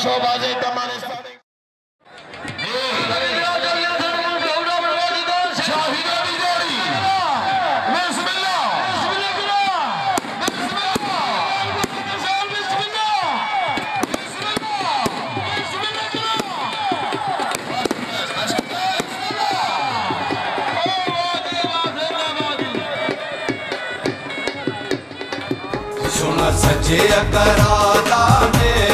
शोभा ਸੁਣ ਸੱਚੇ ਅਕਰਾ ਦਾ ਮੇ।